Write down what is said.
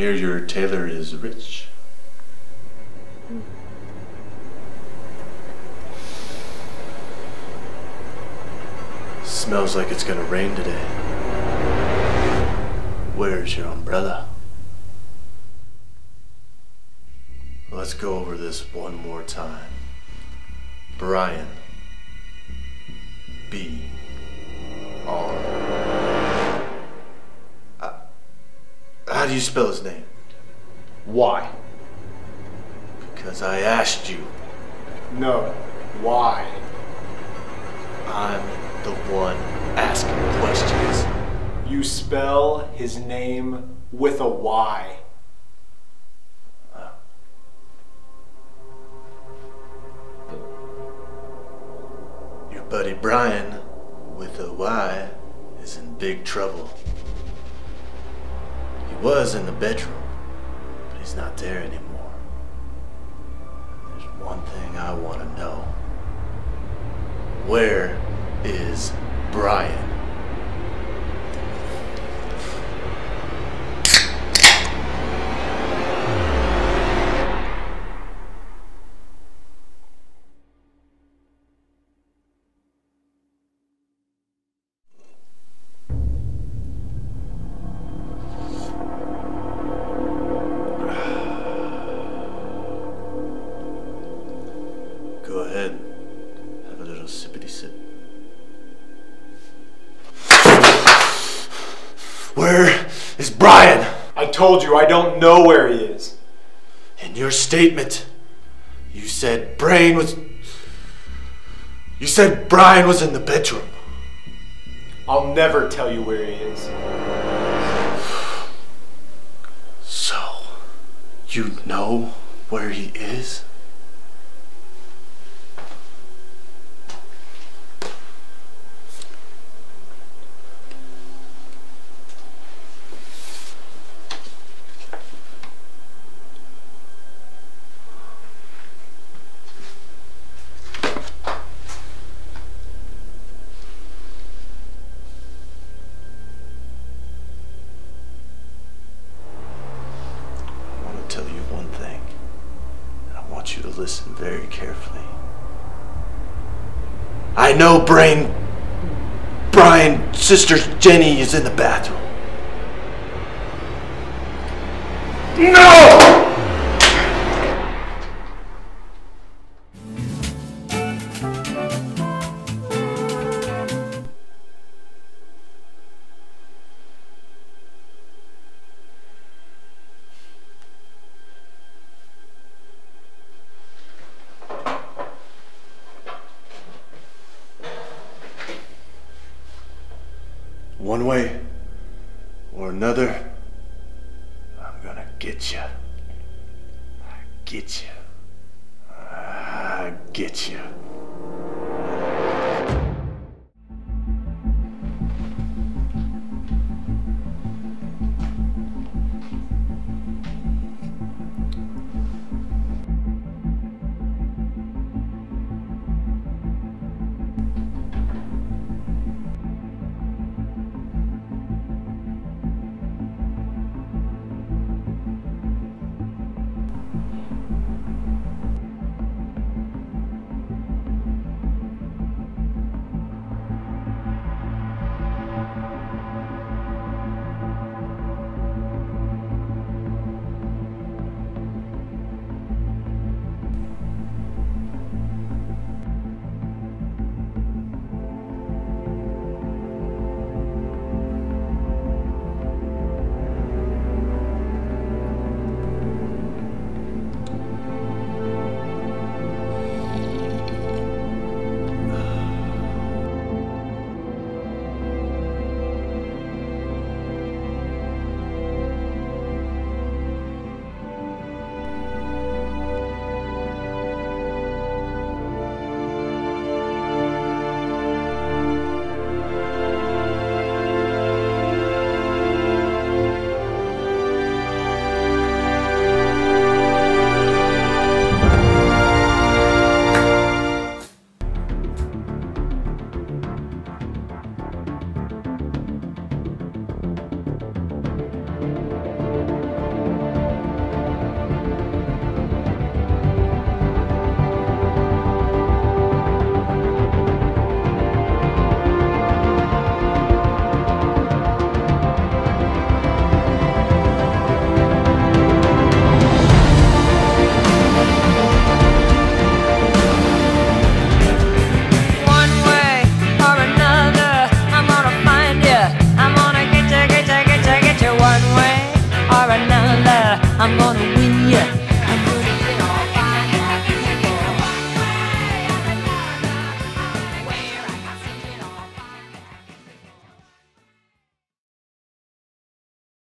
Hear your tailor is rich. Smells like it's gonna rain today. Where's your umbrella? Let's go over this one more time. Bryan. B. R. how do you spell his name? Why? Because I asked you. No. Why? I'm the one asking questions. You spell his name with a Y. Your buddy Bryan, with a Y, is in big trouble. Was in the bedroom, but he's not there anymore. There's one thing I want to know. Where is Bryan? Go ahead. Have a little sippity sip. Where is Bryan? I told you I don't know where he is. In your statement, you said Brain was. You said Bryan was in the bedroom. I'll never tell you where he is. So, you know where he is? Listen very carefully. I know Brain. Bryan, sister Jenny is in the bathroom. No! One way or another, I'm gonna get you. I get you. I get you.